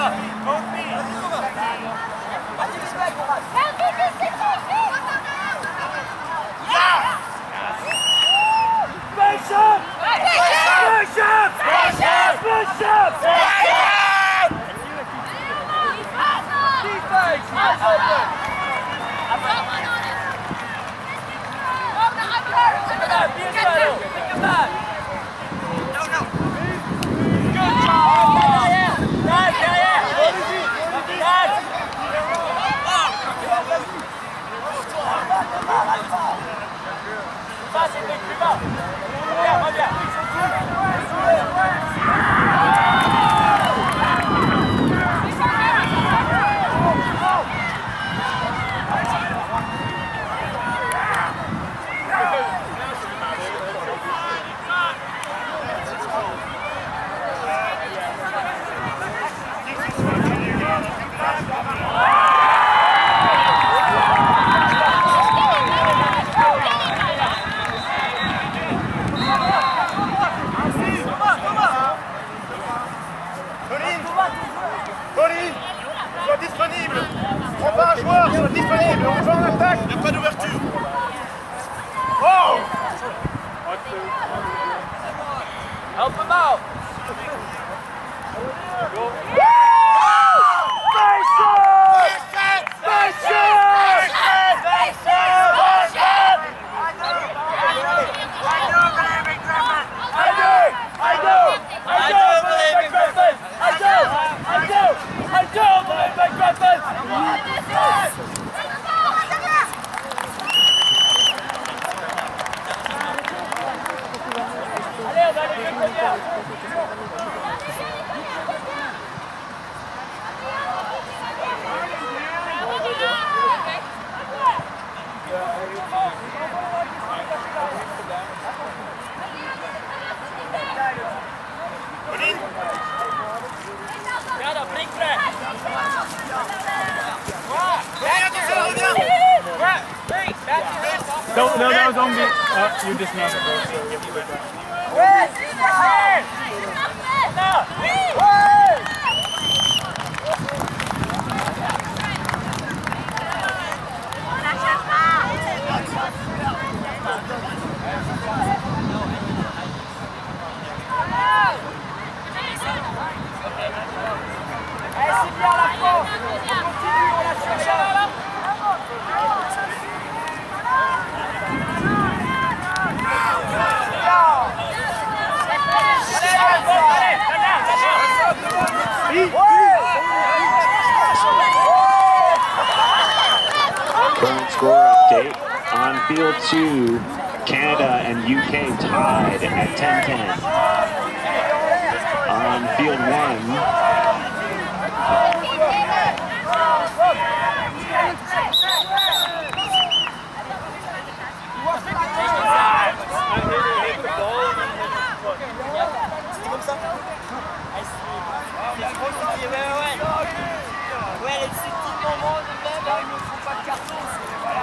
Get back! 快点快点 So, no, that was on me. Uh, you dismounted, bro. So you France On continue, on la cherche Current score update on field two, Canada and UK tied at 10-10. On field one,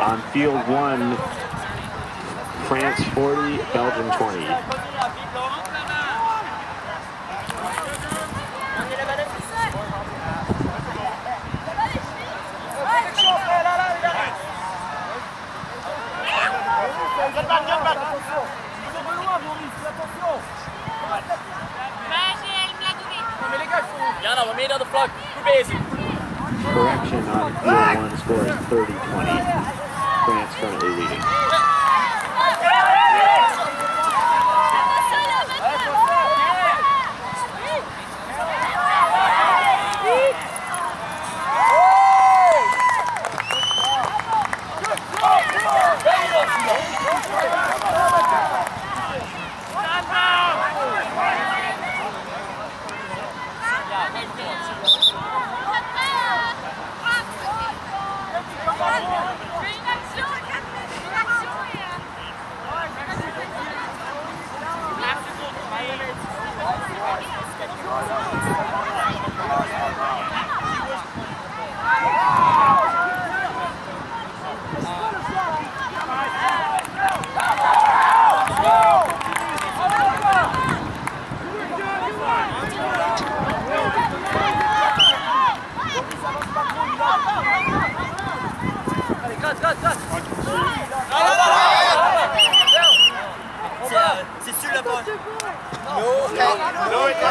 on field one, France 40, Belgium 20.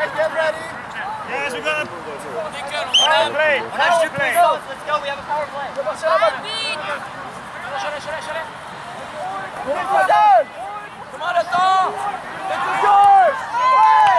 Alright, get ready. Guys, we got Power play. Lâche du. Let's go, we have a power play. Chalet, chalet, chalet. Comment le temps C'est yours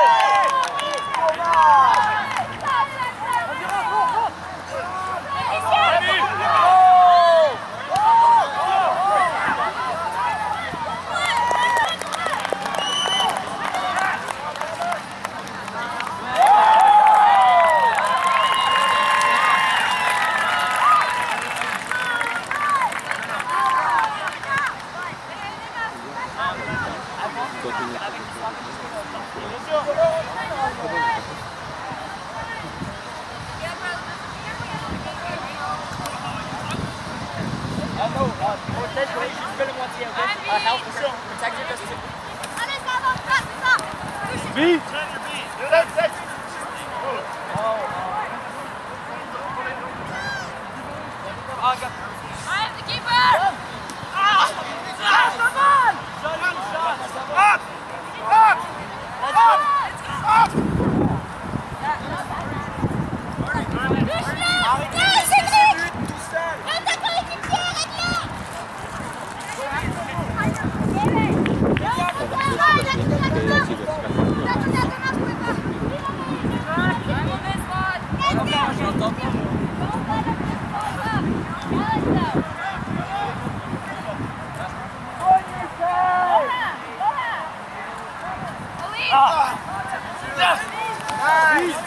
Nice.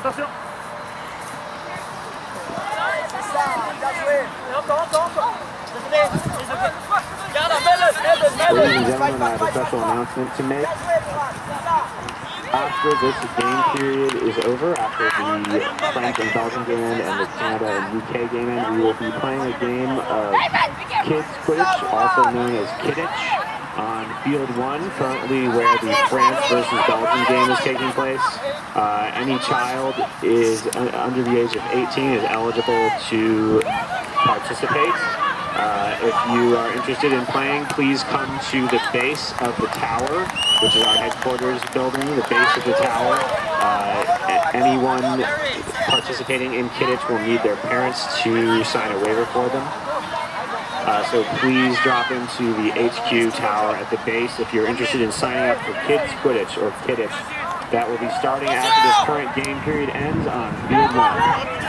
Attention. Ladies and gentlemen, I have a special announcement to make. After this game period is over, after the French and Belgian game end and the Canada and UK game end, we will be playing a game of Kids Quidditch, also known as Kidditch, Field 1, currently where the France versus Belgium game is taking place. Uh, any child is uh, under the age of 18 is eligible to participate. Uh, if you are interested in playing, please come to the base of the tower, which is our headquarters building, the base of the tower. Uh, anyone participating in Kidditch will need their parents to sign a waiver for them. Uh, so please drop into the HQ tower at the base if you're interested in signing up for Kids Quidditch or Kidditch. That will be starting after this current game period ends on Field 1.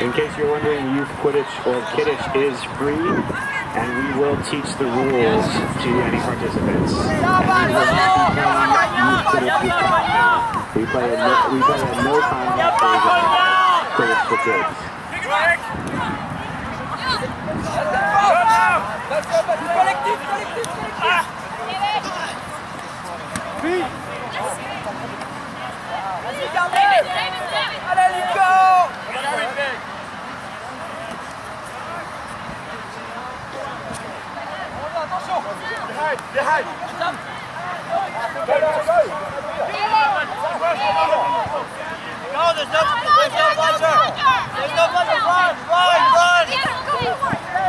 In case you're wondering, youth Quidditch or Kidditch is free, and we will teach the rules to any participants. We play a no, we play a no contact version of Quidditch for kids. Go, there's no, there's no pleasure. There's no pleasure. Run, run, run.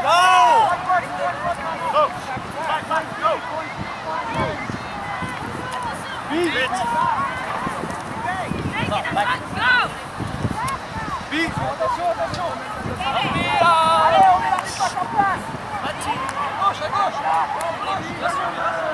Go. Go. Back, back, go. Go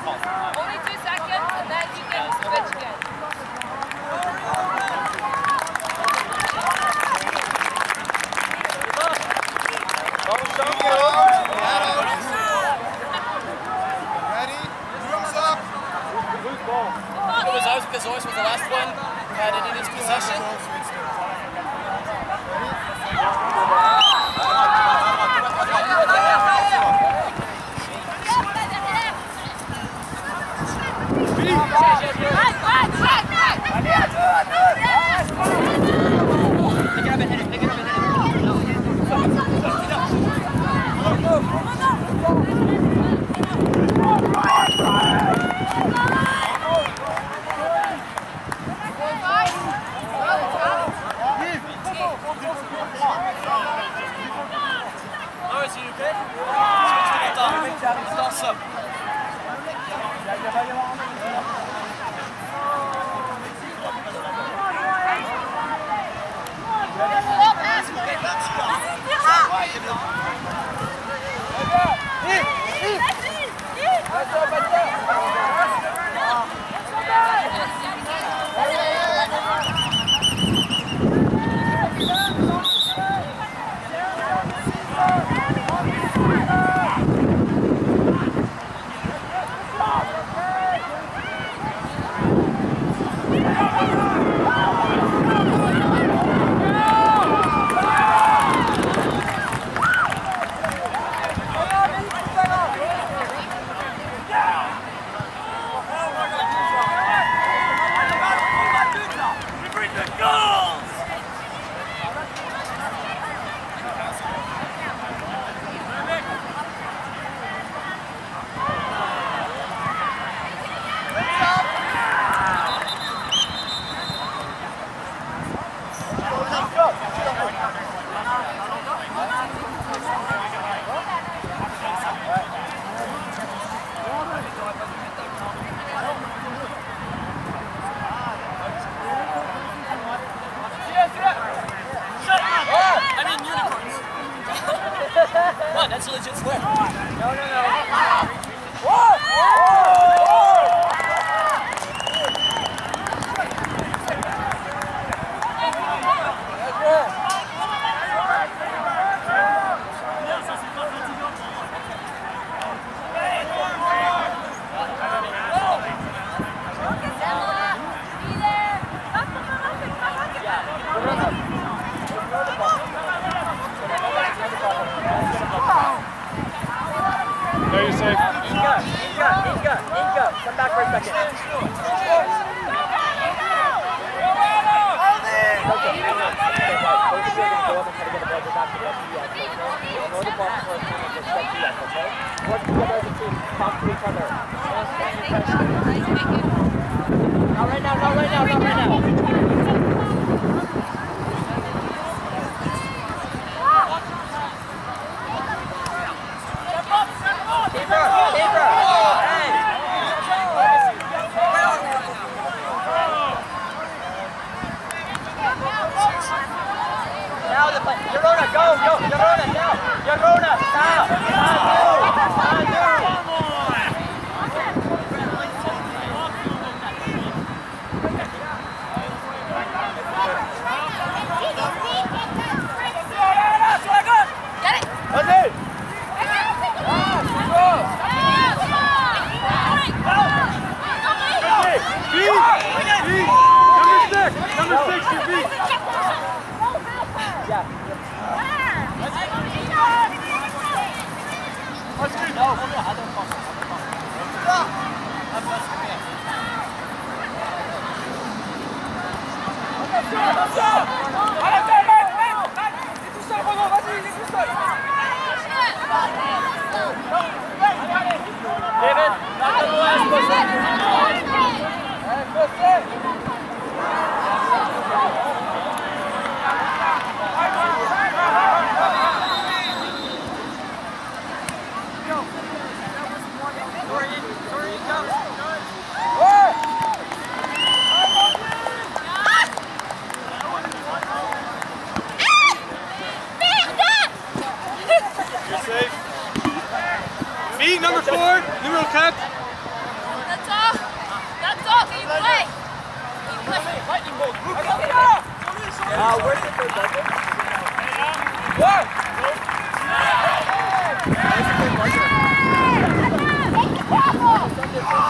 Only two seconds, and then you can switch again. Ready? Rooms up. It was because ours was the last one. Had it in his possession. Inga, Inga, come back for a second. Not right now, not right now, not right now. Keeper, keeper. Hey. Now the play. Yorona, go, go. Yorona, now. Yorona, 还是，还是，还是，没跨过。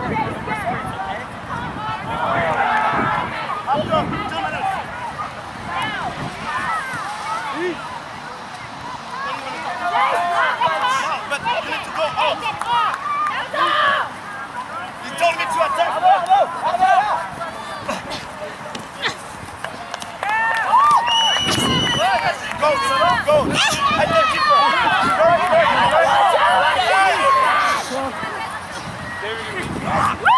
Ah!